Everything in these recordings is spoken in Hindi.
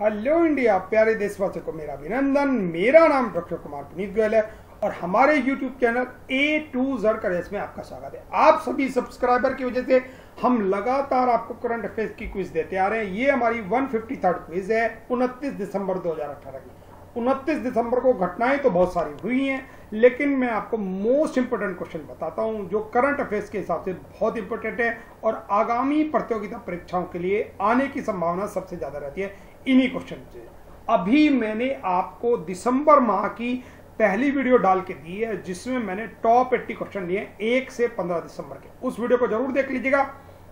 हेलो इंडिया, प्यारे देशवासियों को मेरा अभिनंदन। मेरा नाम डॉक्टर कुमार पुनीत गोयल है और हमारे यूट्यूब चैनल ए टू जर कर में आपका स्वागत है। आप सभी सब्सक्राइबर की वजह से हम लगातार आपको करंट अफेयर्स की क्विज देते आ रहे हैं। ये हमारी 153 क्विज है 29 दिसंबर 2018 की। 29 दिसंबर को घटनाएँ तो बहुत सारी हुई हैं, लेकिन मैं आपको मोस्ट इंपोर्टेंट क्वेश्चन बताता हूँ, जो करंट अफेयर्स के हिसाब से बहुत इंपॉर्टेंट है और आगामी प्रतियोगिता परीक्षाओं के लिए आने की संभावना सबसे ज़्यादा रहती है। इन्हीं क्वेश्चन से। अभी मैंने आपको दिसंबर माह की पहली वीडियो डाल के दी है, जिसमें मैंने टॉप एट्टी क्वेश्चन लिए एक से पंद्रह दिसंबर के। उस वीडियो को ज़रूर देख लीजिएगा।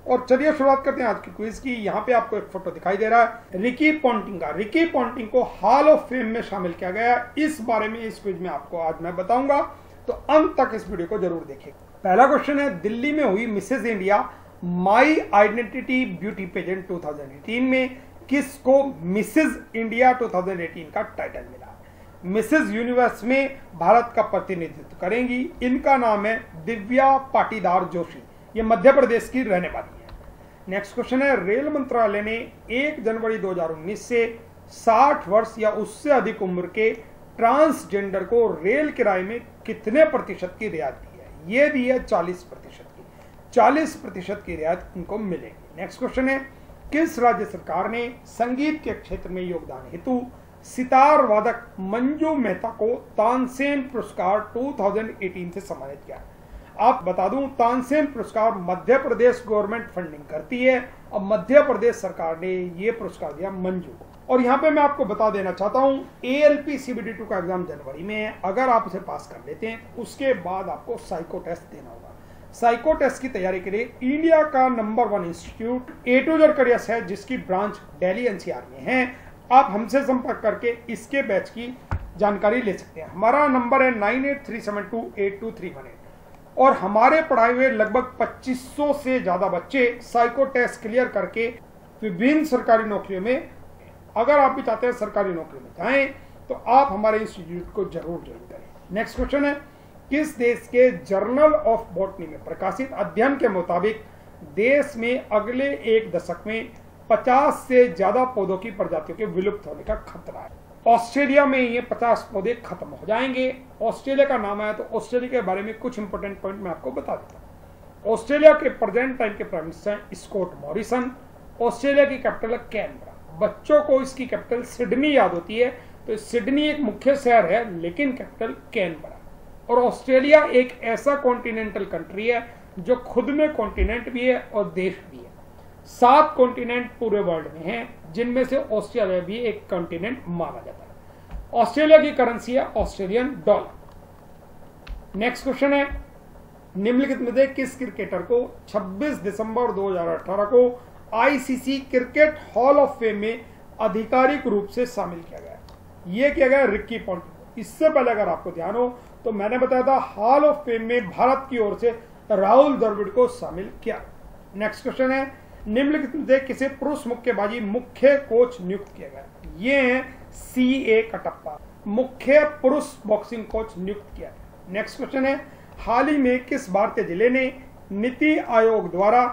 और चलिए शुरुआत करते हैं आज की क्विज की। यहाँ पे आपको एक फ़ोटो दिखाई दे रहा है। रिकी पॉन्टिंग का। रिकी पॉन्टिंग को हॉल ऑफ़ फेम में शामिल किया गया इस बारे में, इस क्विज में आपको आज मैं बताऊँगा। तो अंत तक इस वीडियो को ज़रूर देखिए। पहला क्वेश्चन है, दिल्ली में हुई Mrs India my identity beauty pageant 2018 में किसको मिसेज इंडिया 2018 का टाइटल मिला? मिसेज यूनिवर्स में भारत का प्रतिनिधित्व करेंगी। इनका नाम है दिव्या पाटीदार जोशी। ये मध्य प्रदेश की रहने वाली है। नेक्स्ट क्वेश्चन है, रेल मंत्रालय ने 1 जनवरी 2019 से 60 वर्ष या उससे अधिक उम्र के ट्रांसजेंडर को रेल किराए में कितने प्रतिशत की रियायत दी है? ये दी है 40 प्रतिशत की। 40 प्रतिशत की रियायत इनको मिलेगी। नेक्स्ट क्वेश्चन है, किस राज्य सरकार ने संगीत के क्षेत्र में योगदान हेतु सितार वादक मंजू मेहता को तानसेन पुरस्कार 2018 से सम्मानित किया? आप बता दूँ, तानसेन पुरस्कार मध्य प्रदेश गवर्नमेंट फंडिंग करती है, और मध्य प्रदेश सरकार ने ये पुरस्कार दिया मंजू को। और यहाँ पे मैं आपको बता देना चाहता हूँ A L P CBD two का एग्ज़ाम जनवरी में है, अगर आप उसे पास कर लेते हैं, उसके बाद आपको साइको टेस्ट देना होगा। साइको टेस्ट की तैयारी के लिए इंडिया का number one institute A to Z careers है, जिसकी ब्रांच डेली एनसीआर में है। आप हमसे संपर्क करके इसके बैच की जानकारी ले सकते हैं। हमारा नंबर है nine eight three seven two eight two three one eight और हमारे पढ़ाए हुए लगभग 2500 से ज़्यादा बच्चे साइको टेस्ट क्लियर करके विभिन्न सरकारी नौकरियों में, अगर आप भी चाहते हैं सरकारी नौकरी में जाएँ तो आप हमारे इंस्टीट्यूट को ज़रूर ज्वाइन करें। नेक्स्ट क्वेश्चन है, किस देश के जर्नल ऑफ़ बॉटनी में प्रकाशित अध्ययन के मुताबिक देश में अगले एक दशक में 50 से ज़्यादा पौधों की प्रजातियों के विलुप्त होने का खतरा है? ऑस्ट्रेलिया में ये 50 पौधे खत्म हो जाएँगे। ऑस्ट्रेलिया का नाम आया तो ऑस्ट्रेलिया के बारे में कुछ इंपोर्टेंट पॉइंट मैं आपको बता देता हूँ। ऑस्ट्रेलिया के प्रेजेंट टाइम के प्राइम मिनिस्टर हैं स्कॉट मॉरिसन। ऑस्ट्रेलिया की कैपिटल है कैनबरा बच्चों को इसकी कैपिटल सिडनी याद होती है। तो सिडनी एक मुख्य शहर है, लेकिन कैपिटल कैनबरा और ऑस्ट्रेलिया एक ऐसा कॉन्टिनेंटल कंट्री है, जो खुद में कॉन्टिनेंट भी है और देश भी है। सात कॉन्टिनेंट पूरे वर्ल्ड में हैं। जिनमें से ऑस्ट्रेलिया भी एक कॉन्टिनेंट माना जाता है। ऑस्ट्रेलिया की करेंसी है ऑस्ट्रेलियन डॉलर नेक्स्ट क्वेश्चन है, निम्नलिखित में से किस क्रिकेटर को 26 दिसंबर 2018 को ICC cricket hall of fame में आधिकारिक रूप से शामिल किया गया यह किया गया रिक्की पॉन्ट इससे पहले अगर आपको ध्यान हो तो मैंने बताया था हॉल ऑफ़ फेम में भारत की ओर से राहुल द्रविड़ को शामिल किया। नेक्स्ट क्वेश्चन है निम्नलिखित से किसे पुरुष मुक्केबाजी, मुख्य कोच नियुक्त किया गया। ये है सी ए कटप्पा। मुख्य पुरुष बॉक्सिंग कोच नियुक्त किया गया। नेक्स्ट क्वेश्चन है, हाल ही में किस भारतीय ज़िले ने नीति आयोग द्वारा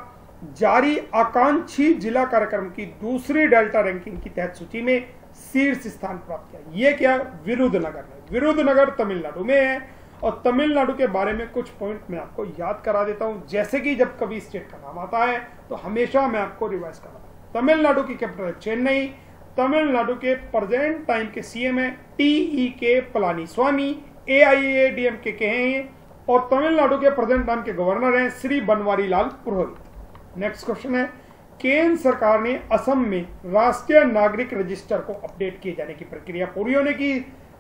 जारी आकांक्षी जिला कार्यक्रम की दूसरी डेल्टा रैंकिंग की तहत सूची में शीर्ष स्थान प्राप्त किया? ये क्या विरुद्ध विरुद्धनगर में विरुद्धनगर तमिलनाडु में है और तमिलनाडु के बारे में कुछ पॉइंट मैं आपको याद करा देता हूँ। जैसे कि जब कभी स्टेट का नाम आता है तो हमेशा मैं आपको रिवाइज कर रहा करा तमिलनाडु की कैपिटल है चेन्नई, तमिलनाडु के प्रेजेंट टाइम के सीएम है TE K Palaniswami A I A D M K हैं और तमिलनाडु के प्रेजेंट टाइम के गवर्नर हैं श्री बनवारी लाल पुरोहित। नेक्स्ट क्वेश्चन है, केंद्र सरकार ने असम में राष्ट्रीय नागरिक रजिस्टर को अपडेट किए जाने की प्रक्रिया पूरी होने की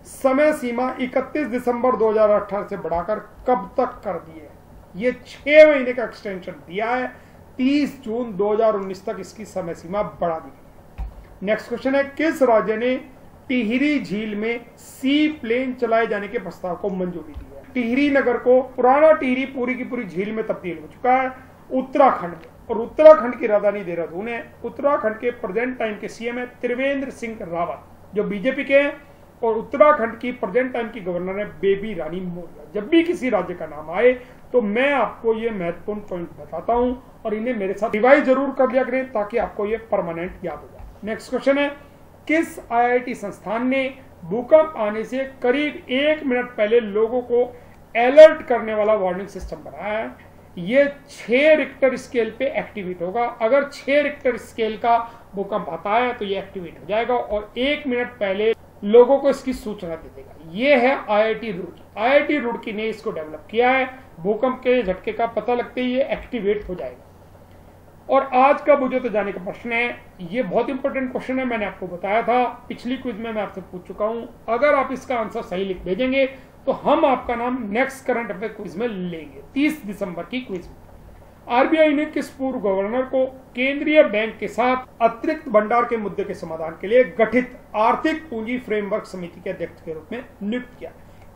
समय सीमा 31 दिसंबर 2018 से बढ़ाकर कब तक कर दी है? ये छह महीने का एक्सटेंशन दिया है। 30 जून 2019 तक इसकी समय सीमा बढ़ा दी गई। नेक्स्ट क्वेश्चन है, किस राज्य ने टिहरी झील में सी प्लेन चलाए जाने के प्रस्ताव को मंजूरी दी है? टिहरी नगर को पुराना टिहरी पूरी की पूरी झील में तब्दील हो चुका है। उत्तराखंड में। और उत्तराखंड की राजधानी देहरादून है। उत्तराखंड के प्रेजेंट टाइम के सीएम है त्रिवेंद्र सिंह रावत, जो बीजेपी के हैं। और उत्तराखंड की प्रेजेंट टाइम की गवर्नर है बेबी रानी मौर्य। जब भी किसी राज्य का नाम आए तो मैं आपको ये महत्वपूर्ण पॉइंट बताता हूँ और इन्हें मेरे साथ रिवाइज ज़रूर कर लिया करें ताकि आपको ये परमानेंट याद हो जाए। नेक्स्ट क्वेश्चन है, किस आईआईटी संस्थान ने भूकंप आने से करीब एक मिनट पहले लोगों को अलर्ट करने वाला वार्निंग सिस्टम बनाया है? ये छह रिक्टर स्केल पे एक्टिवेट होगा। अगर छह रिक्टर स्केल का भूकंप आता है तो ये एक्टिवेट हो जाएगा और एक मिनट पहले लोगों को इसकी सूचना दे देगा ये है आईआईटी रुड़की आईआईटी रुड़की ने इसको डेवलप किया है। भूकंप के झटके का पता लगते ही ये एक्टिवेट हो जाएगा। और आज का मुझे तो जाने का प्रश्न है, ये बहुत इंपॉर्टेंट क्वेश्चन है, मैंने आपको बताया था। पिछली क्विज में मैं आपसे पूछ चुका हूँ। अगर आप इसका आंसर सही लिख भेजेंगे तो हम आपका नाम नेक्स्ट करंट अफेयर क्विज में लेंगे। 30 दिसंबर की क्विज में। आरबीआई ने किस पूर्व गवर्नर को केंद्रीय बैंक के साथ अतिरिक्त भंडार के मुद्दे के समाधान के लिए गठित आर्थिक पूंजी फ्रेमवर्क समिति के अध्यक्ष के रूप में नियुक्त किया?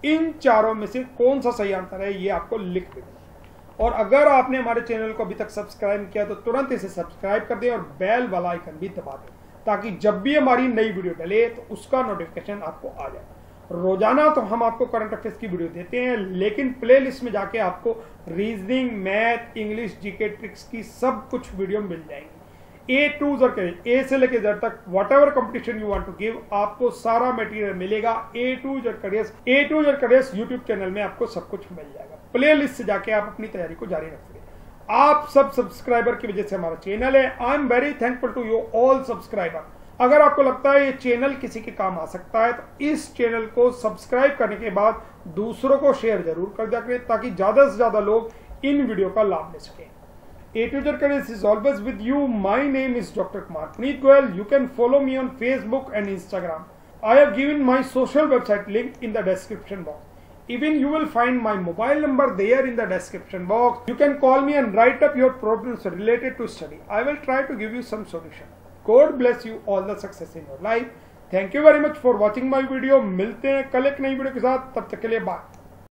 इन चारों में से कौन सा सही आंसर है, ये आपको लिख देना और अगर आपने हमारे चैनल को अभी तक सब्सक्राइब किया तो तुरंत इसे सब्सक्राइब कर दें और बेल वाला आइकन भी दबा दें, ताकि जब भी हमारी नई वीडियो डले तो उसका नोटिफिकेशन आपको आ जाए। रोज़ाना तो हम आपको करंट अफेयर्स की वीडियो देते हैं, लेकिन प्ले लिस्ट में जाके आपको reasoning math English GK tricks की सब कुछ वीडियो मिल जाएँगी। ए टू जर के ए से लेके जर तक whatever competition you want to give आपको सारा मटेरियल मिलेगा। A to Z careers A to Z careers YouTube channel में आपको सब कुछ मिल जाएगा। प्ले लिस्ट से जाके आप अपनी तैयारी को जारी रख सकते आप सब सब्सक्राइबर की वजह से हमारा चैनल है। I am very thankful to you all subscriber अगर आपको लगता है ये चैनल किसी के काम आ सकता है तो इस चैनल को सब्सक्राइब करने के बाद दूसरों को शेयर ज़रूर कर दिया करें, ताकि ज़्यादा से ज़्यादा लोग इन वीडियो का लाभ ले सकें। A to Z is always with you my name is doctor Kumar Puneet Goyal you can follow me on Facebook and Instagram I have given my social website link in the description box even you will find my mobile number there in the description box you can call me and write up your problems related to study I will try to give you some solution God bless you all the success in your life thank you very much for watching my video मिलते हैं कल एक नई वीडियो के साथ. तब तक के लिए बाय